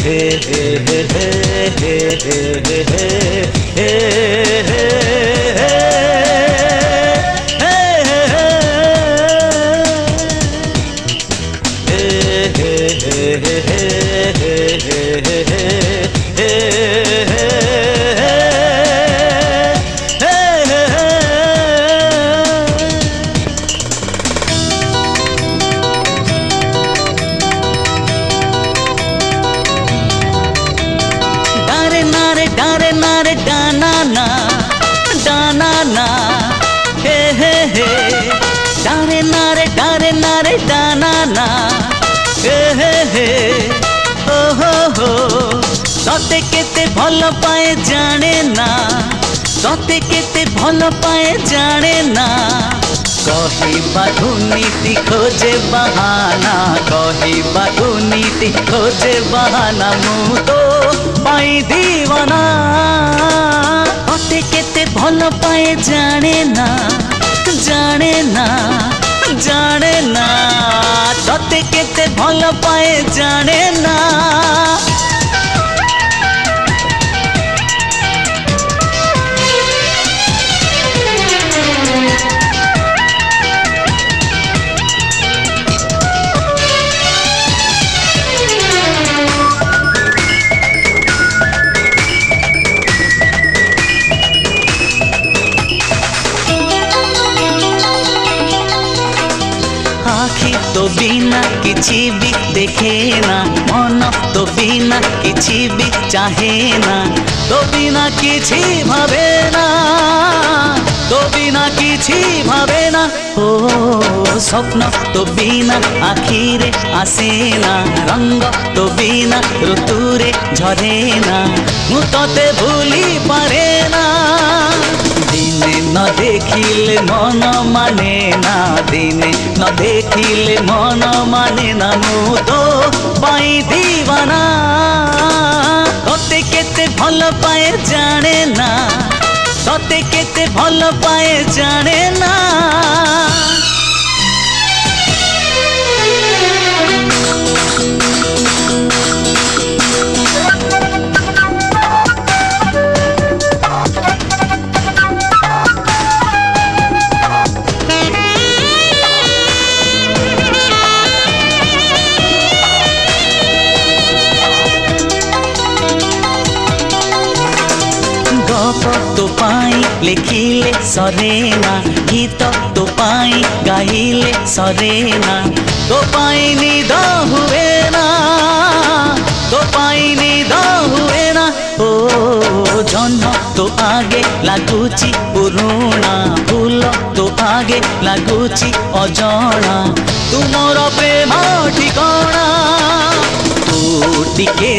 हे हे हे हे हे हे हे हे हे Hey, hey, hey, hey, hey, hey, hey, hey, hey. নারে ডানা না ডানা না হে হে হে। ডারে না রে ডারে না রে ডানা না হে হে। হে ও হো হো। ততে কেতে ভালো পায়ে জানে না ততে কেতে ভালো পায়ে জানে না। কহি বাধুনীতি খোজে বাহানা, কহি বাধুনীতি খোজে বাহানা, মু তো পাই দিবানা অতে কেতে ভালো পায়ে জানে না জানে না জানে না। ততে কেতে ভালো পায়ে জানে না। আখি তো বিনা কিছু বি দেখে না, মন তো বিনা কিছু বি চাহে না। তো বিনা কিছু ভাবে না, তো বিনা কিছু ভাবে না। ও, স্বপ্ন তো বিনা আখিরে আসে না, রঙ্গ তো বিনা ঋতুরে ঝরে না। মু তোতে ভুলি পারে না দেখিলে মন মানে না দিনে, না দেখিলে মন মানে না মুদ পাই দিবানা। তোতে কেতে ভালো পায়ে জানে না তোতে কেতে ভালো পায়ে জানে না। ତୋ ପାଇଁ ଲେଖିଲେ ସରେ ନା ଗୀତ ତୋ ପାଇଁ ଗାଇଲେ ସରେ ନା ତୋ ପାଇଁ ନିଦ ହୁଏ ନା ତୋ ପାଇଁ ନିଦ ହୁଏ ନା ଓ ଜହ୍ନ ତୋ ଆଗେ ଲାଗୁଛି ପୁରୁଣା ଫୁଲ ତୋ ଆଗେ ଲାଗୁଛି ଅଜଣା ତୁମର ପ୍ରେମ ଠିକଣା ତୁ ଟିକେ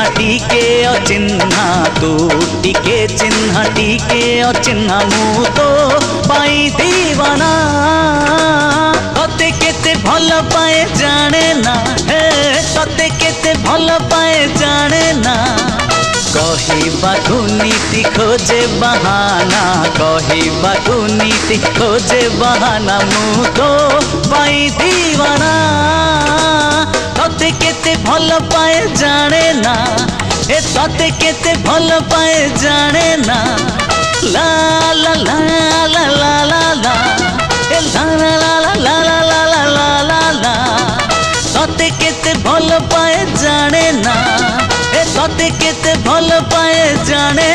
चिन्ह टीके और चिन्ह दो टीके, चिन्ह टीके और चिन्ह मु तो। पाई दीवाना। तते केते भल पाए जाने ना हे। तते केते भल पाए जाने ना কহিবা দুর্নীতি খোঁজে বাহানা কহিবা দুর্নীতি खोजे बहाना मु तो। पाई दीवाना। কেতে ভালো পায়ে জানে না এ ততে কেতে ভালো পায়ে জানে না লা লা লা লা লা লা লা এ লা লা লা লা লা লা লা লা লা লা ততে কেতে ভালো পায়ে জানে না এ ততে কেতে ভালো পায়ে জানে